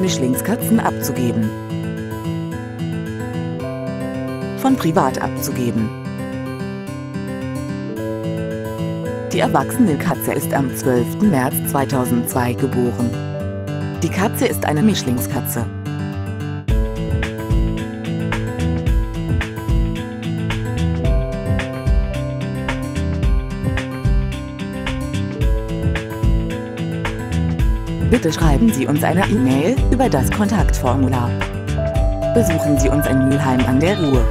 Mischlingskatzen abzugeben. Von privat abzugeben. Die erwachsene Katze ist am 12. März 2002 geboren. Die Katze ist eine Mischlingskatze. Bitte schreiben Sie uns eine E-Mail über das Kontaktformular. Besuchen Sie uns in Mülheim an der Ruhr.